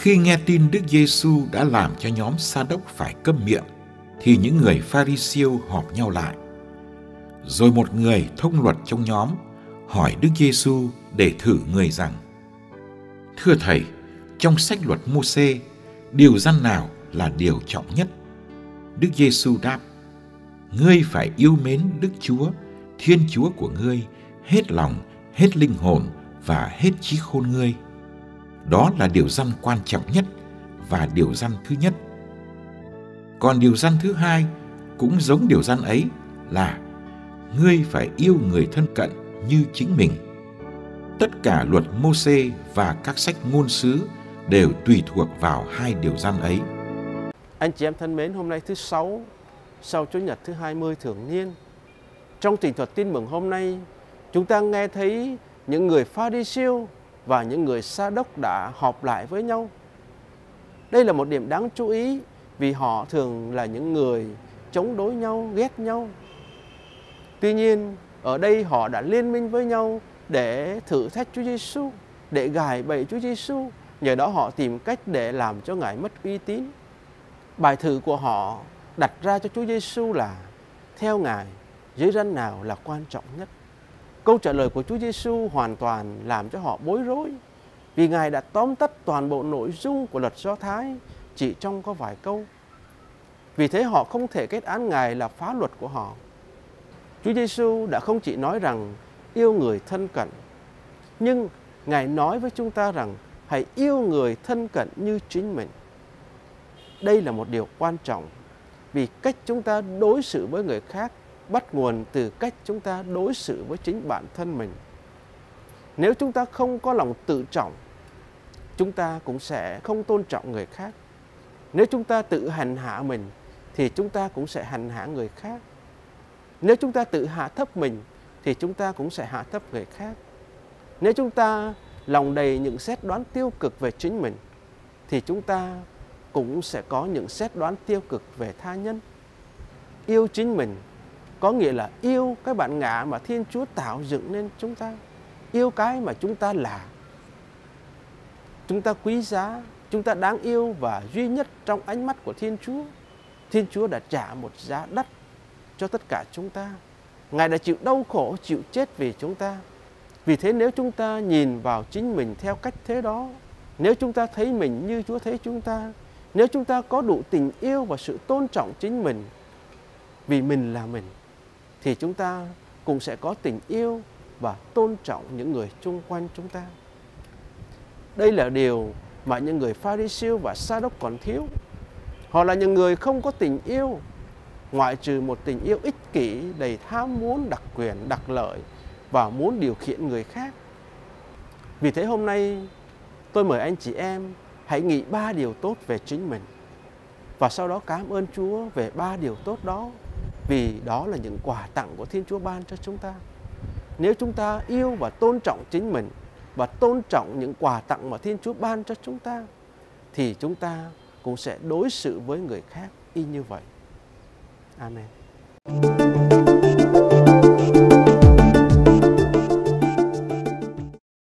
Khi nghe tin Đức Giêsu đã làm cho nhóm Sa đốc phải câm miệng, thì những người Pharisêu họp nhau lại. Rồi một người thông luật trong nhóm hỏi Đức Giêsu để thử người rằng: Thưa thầy, trong sách luật Môsê, điều răn nào là điều trọng nhất? Đức Giêsu đáp: Ngươi phải yêu mến Đức Chúa, Thiên Chúa của ngươi hết lòng, hết linh hồn và hết trí khôn ngươi. Đó là điều răn quan trọng nhất và điều răn thứ nhất. Còn điều răn thứ hai cũng giống điều răn ấy là ngươi phải yêu người thân cận như chính mình. Tất cả luật Môsê và các sách ngôn sứ đều tùy thuộc vào hai điều răn ấy. Anh chị em thân mến, hôm nay thứ sáu sau Chủ nhật thứ 20 thường niên. Trong trình thuật tin mừng hôm nay, chúng ta nghe thấy những người pha đi siêu và những người sa đốc đã họp lại với nhau. Đây là một điểm đáng chú ý vì họ thường là những người chống đối nhau, ghét nhau. Tuy nhiên, ở đây họ đã liên minh với nhau để thử thách Chúa Giêsu, để gài bẫy Chúa Giêsu. Nhờ đó họ tìm cách để làm cho Ngài mất uy tín. Bài thử của họ đặt ra cho Chúa Giêsu là theo Ngài, giới răn nào là quan trọng nhất? Câu trả lời của Chúa Giêsu hoàn toàn làm cho họ bối rối vì Ngài đã tóm tắt toàn bộ nội dung của luật Do Thái chỉ trong có vài câu. Vì thế họ không thể kết án Ngài là phá luật của họ. Chúa Giêsu đã không chỉ nói rằng yêu người thân cận, nhưng Ngài nói với chúng ta rằng hãy yêu người thân cận như chính mình. Đây là một điều quan trọng vì cách chúng ta đối xử với người khác bắt nguồn từ cách chúng ta đối xử với chính bản thân mình. Nếu chúng ta không có lòng tự trọng, chúng ta cũng sẽ không tôn trọng người khác. Nếu chúng ta tự hành hạ mình thì chúng ta cũng sẽ hành hạ người khác. Nếu chúng ta tự hạ thấp mình thì chúng ta cũng sẽ hạ thấp người khác. Nếu chúng ta lòng đầy những xét đoán tiêu cực về chính mình thì chúng ta cũng sẽ có những xét đoán tiêu cực về tha nhân. Yêu chính mình có nghĩa là yêu cái bản ngã mà Thiên Chúa tạo dựng nên chúng ta. Yêu cái mà chúng ta là. Chúng ta quý giá, chúng ta đáng yêu và duy nhất trong ánh mắt của Thiên Chúa. Thiên Chúa đã trả một giá đắt cho tất cả chúng ta. Ngài đã chịu đau khổ, chịu chết vì chúng ta. Vì thế nếu chúng ta nhìn vào chính mình theo cách thế đó, nếu chúng ta thấy mình như Chúa thấy chúng ta, nếu chúng ta có đủ tình yêu và sự tôn trọng chính mình vì mình là mình thì chúng ta cũng sẽ có tình yêu và tôn trọng những người chung quanh chúng ta. Đây là điều mà những người Pharisee và Sa đốc còn thiếu. Họ là những người không có tình yêu, ngoại trừ một tình yêu ích kỷ đầy tham muốn đặc quyền, đặc lợi và muốn điều khiển người khác. Vì thế hôm nay tôi mời anh chị em hãy nghĩ ba điều tốt về chính mình và sau đó cảm ơn Chúa về ba điều tốt đó vì đó là những quà tặng của Thiên Chúa ban cho chúng ta. Nếu chúng ta yêu và tôn trọng chính mình và tôn trọng những quà tặng mà Thiên Chúa ban cho chúng ta, thì chúng ta cũng sẽ đối xử với người khác y như vậy. Amen.